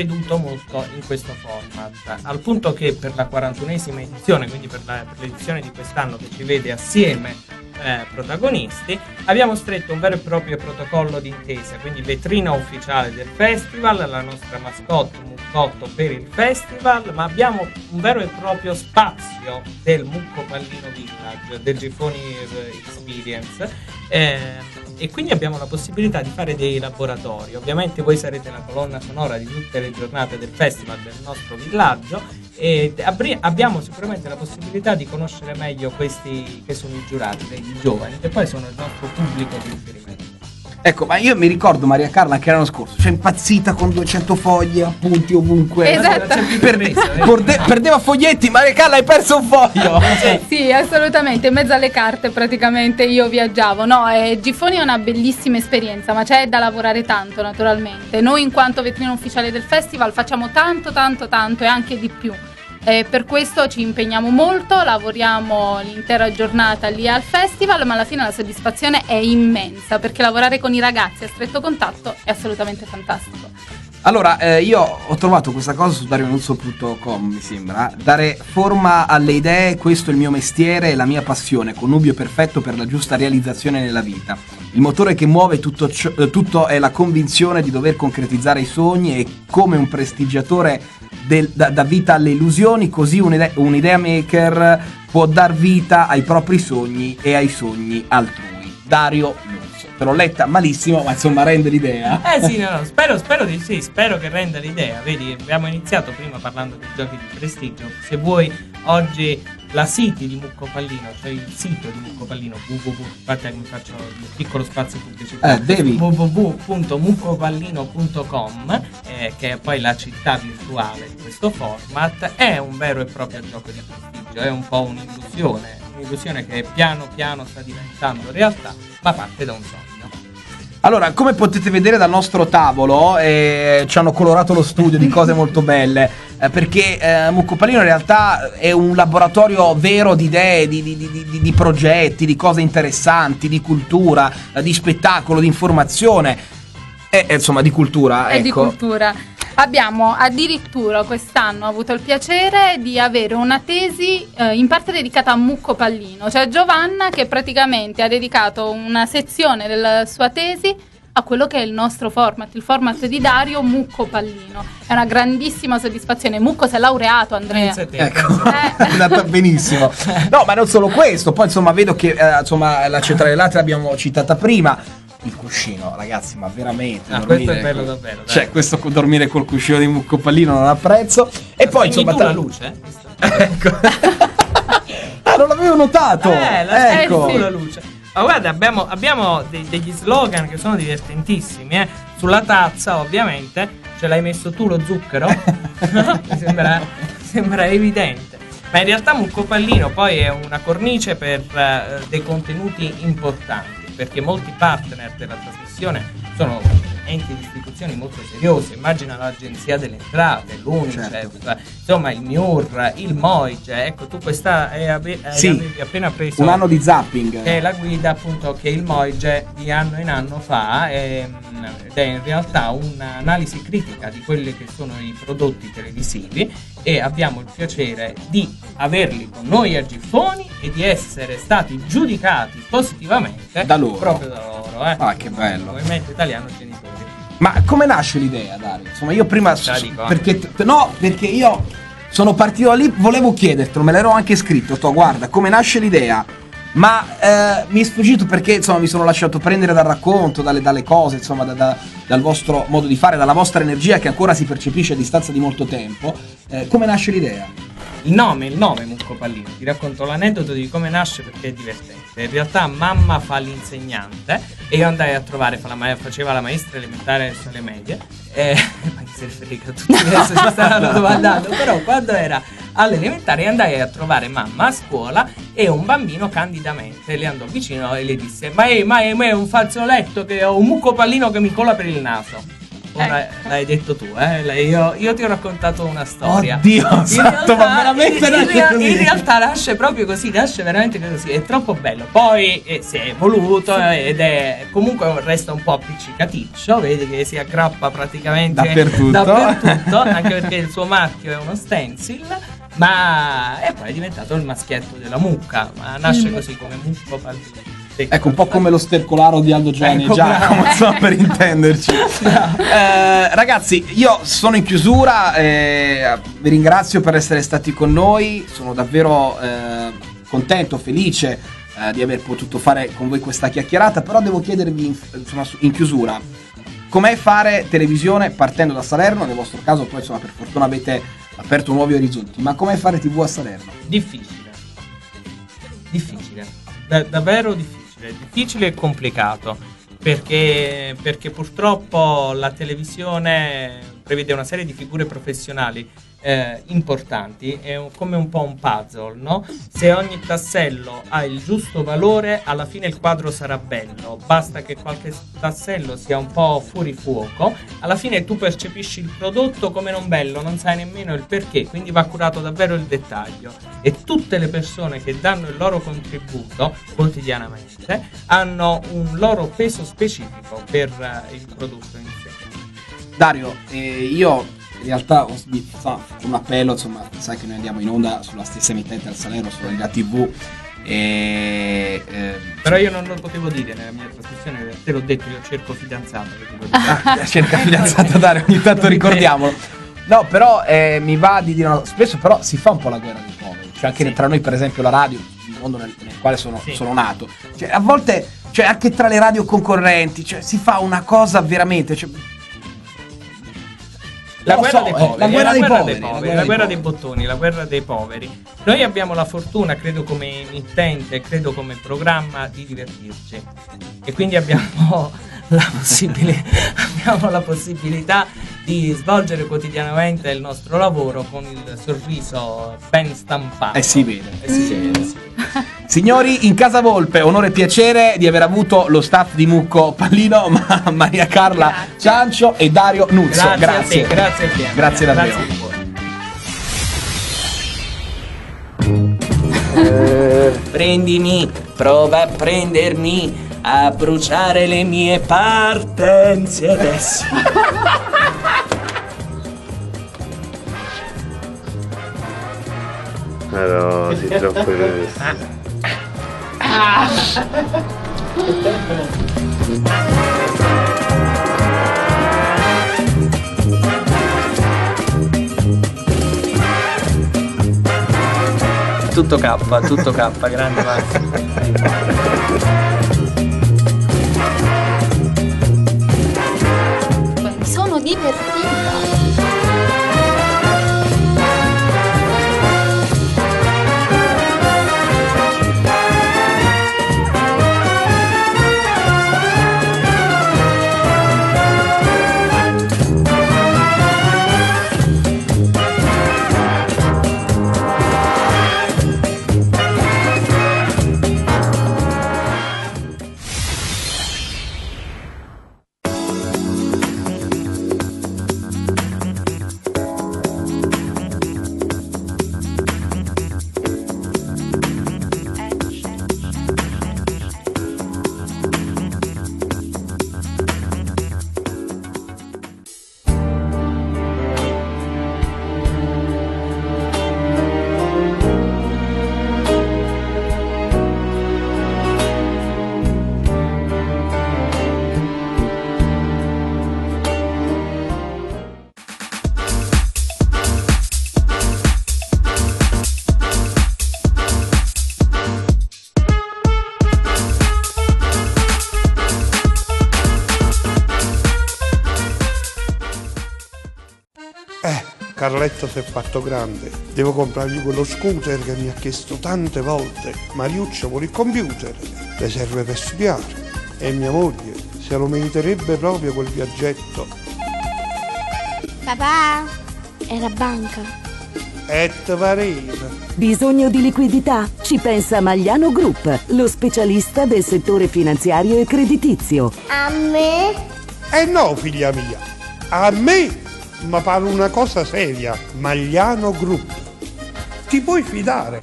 creduto molto in questo format, al punto che per la 41esima edizione, quindi per, la, per l'edizione di quest'anno che ci vede assieme eh, protagonisti, abbiamo stretto un vero e proprio protocollo d'intesa, quindi vetrina ufficiale del festival, la nostra mascotte Muccotto per il festival, ma abbiamo un vero e proprio spazio del Mucco Pallino Village, del Gifoni Experience. Eh, e quindi abbiamo la possibilità di fare dei laboratori. Ovviamente voi sarete la colonna sonora di tutte le giornate del festival del nostro villaggio e abbiamo sicuramente la possibilità di conoscere meglio questi che sono i giurati, i giovani, che poi sono il nostro pubblico di riferimento. Ecco, ma io mi ricordo Maria Carla che l'anno scorso, cioè impazzita con 200 foglie, appunti ovunque. Esatto. Perde, perde, perdeva foglietti, Maria Carla hai perso un foglio. sì, assolutamente, in mezzo alle carte praticamente io viaggiavo. No, eh, Giffoni è una bellissima esperienza, ma c'è da lavorare tanto naturalmente. Noi in quanto vetrina ufficiale del festival facciamo tanto, tanto, tanto e anche di più. Eh, per questo ci impegniamo molto, lavoriamo l'intera giornata lì al festival, ma alla fine la soddisfazione è immensa perché lavorare con i ragazzi a stretto contatto è assolutamente fantastico. Allora, eh, io ho trovato questa cosa su darionuzzo.com, mi sembra. Dare forma alle idee, questo è il mio mestiere e la mia passione, connubio perfetto per la giusta realizzazione nella vita. Il motore che muove tutto, ciò, eh, tutto è la convinzione di dover concretizzare i sogni e come un prestigiatore del, da, da, vita alle illusioni, così un'idea, maker può dar vita ai propri sogni e ai sogni altrui. Dario Nuzzo. Te l'ho letta malissimo, ma insomma rende l'idea. Eh sì, no, no, spero, spero di sì, spero che renda l'idea. Vedi, abbiamo iniziato prima parlando di giochi di prestigio. Se vuoi oggi la City di Mucco Pallino, cioè il sito di Mucco Pallino, www, infatti mi faccio un piccolo spazio pubblicitario, eh, devi. www.muccopallino.com, eh, che è poi la città virtuale di questo format, è un vero e proprio gioco di prestigio, è un po' un'illusione, un'illusione che piano piano sta diventando realtà, ma parte da un sogno. Allora, come potete vedere dal nostro tavolo, eh, ci hanno colorato lo studio di cose molto belle, eh, perché eh, Muccopalino in realtà è un laboratorio vero di idee, di, di, di, di progetti, di cose interessanti, di cultura, eh, di spettacolo, di informazione, e insomma di cultura. E ecco. di cultura. Abbiamo addirittura quest'anno avuto il piacere di avere una tesi eh, in parte dedicata a Mucco Pallino, cioè Giovanna che praticamente ha dedicato una sezione della sua tesi a quello che è il nostro format, il format di Dario Mucco Pallino. È una grandissima soddisfazione. Mucco si è laureato, Andrea. Ecco, eh. è andata benissimo. No, ma non solo questo, poi insomma vedo che eh, insomma, la centrale latte l'abbiamo citata prima il cuscino, ragazzi, ma veramente. Ah, questo è bello davvero. Dai. Cioè, questo dormire col cuscino di muccopallino non ha prezzo. E ma poi insomma. Tra la luce? ecco. ah, non l'avevo notato. Eh, la ecco. Eh, sì. la luce. Ma guarda, abbiamo, abbiamo dei, degli slogan che sono divertentissimi. Eh. Sulla tazza, ovviamente, ce l'hai messo tu lo zucchero. Mi sembra, sembra evidente. Ma in realtà Muccopallino poi è una cornice per uh, dei contenuti importanti perché molti partner della trasmissione sono enti di istituzioni molto seriose, immagina l'Agenzia delle Entrate, l'UNICEF, certo. insomma il MIUR, il MOIGE, ecco tu questa hai, ave- sì, avevi appena preso un anno di zapping è la guida appunto che il MOIGE di anno in anno fa e, ed è in realtà un'analisi critica di quelli che sono i prodotti televisivi e abbiamo il piacere di averli con noi a Giffoni e di essere stati giudicati positivamente da loro. proprio da loro. Eh. Ah, che bello! Movimento Italiano. Ma come nasce l'idea, Dario? Insomma, io prima. dico, perché, t- no, perché io sono partito da lì, volevo chiedertelo, me l'ero anche scritto. Sto, guarda, come nasce l'idea? Ma eh, mi è sfuggito perché insomma mi sono lasciato prendere dal racconto, dalle, dalle cose, insomma, da, da, dal vostro modo di fare, dalla vostra energia che ancora si percepisce a distanza di molto tempo. Eh, come nasce l'idea? Il nome, il nome Mucco Pallino, ti racconto l'aneddoto di come nasce perché è divertente. In realtà mamma fa l'insegnante e io andai a trovare, fa la, faceva la maestra elementare sulle medie. E, ma che se frega tutti adesso si stanno domandando, però quando era all'elementare andai a trovare mamma a scuola e un bambino candidamente. Le andò vicino e le disse ma è, ma è, ma è un fazzoletto che ho un mucco pallino che mi cola per il naso ora Ecco. l'hai detto tu, eh? Io, io ti ho raccontato una storia. Oddio, In esatto, ma veramente in, in in realtà nasce proprio così, nasce veramente così, è troppo bello. Poi eh, si è evoluto eh, ed è comunque resta un po' appiccicaticcio, vedi che si aggrappa praticamente Dappertutto. dappertutto, anche perché il suo marchio è uno stencil. Ma e poi è diventato il maschietto della mucca, ma nasce Mm. così come mucco pallino. Ecco, un po' come lo stercolaro di Aldo Giovanni Ecco, Giacomo, insomma, per intenderci. Eh, ragazzi, io sono in chiusura, eh, vi ringrazio per essere stati con noi, sono davvero eh, contento, felice eh, di aver potuto fare con voi questa chiacchierata, però devo chiedervi in, insomma, in chiusura, com'è fare televisione partendo da Salerno, nel vostro caso poi insomma per fortuna avete aperto nuovi orizzonti, ma com'è fare tv a Salerno? Difficile. Difficile. Da- davvero difficile. Difficile e complicato. Perché, perché purtroppo la televisione prevede una serie di figure professionali eh, importanti, è un- come un po' un puzzle, no? Se ogni tassello ha il giusto valore, alla fine il quadro sarà bello. Basta che qualche tassello sia un po' fuori fuoco, alla fine tu percepisci il prodotto come non bello, non sai nemmeno il perché, quindi va curato davvero il dettaglio. E tutte le persone che danno il loro contributo quotidianamente hanno un loro peso specifico per eh, il prodotto in sé. Dario, eh, io in realtà ho insomma, un appello, insomma, sai che noi andiamo in onda sulla stessa emittente al Salerno, sulla Lega TV. E, eh, Però io non lo potevo dire nella mia trasmissione, te l'ho detto, io cerco fidanzato. ah, cerca fidanzata Dario, ogni tanto ricordiamolo. No, però eh, mi va di dire cosa. Spesso però si fa un po' la guerra dei poveri. Cioè anche Sì. tra noi, per esempio, la radio, il mondo nel, nel quale sono, Sì. sono nato. Cioè, a volte, cioè, anche tra le radio concorrenti, cioè, si fa una cosa veramente. Cioè, La guerra, so, dei eh, poveri, la è guerra dei poveri, la guerra, dei guerra dei poveri. bottoni, la guerra dei poveri. Noi abbiamo la fortuna, credo come emittente, credo come programma, di divertirci. E quindi abbiamo la, possibili- abbiamo la possibilità di svolgere quotidianamente il nostro lavoro con il sorriso ben stampato. Eh, si vede. Eh, si vede, si vede. Signori, in casa Volpe, onore e piacere di aver avuto lo staff di Mucco Pallino, ma Maria Carla Grazie. Ciancio e Dario Nuzzo. Grazie, Grazie. a te, grazie a te. Grazie davvero. Grazie cuore. Prendimi, prova a prendermi, a bruciare le mie partenze adesso. Ma no, sei troppo questo. Tutto K, tutto K, grande Max. Sono divertita. Carletto si è fatto grande. Devo comprargli quello scooter che mi ha chiesto tante volte. Mariuccio vuole il computer. Le serve per studiare. E mia moglie se lo meriterebbe proprio quel viaggetto. Papà, è la banca. E te pareva. Bisogno di liquidità? Ci pensa Magliano Group, lo specialista del settore finanziario e creditizio. A me? Eh no, figlia mia. A me mi pare una cosa seria. Magliano Group. Ti puoi fidare.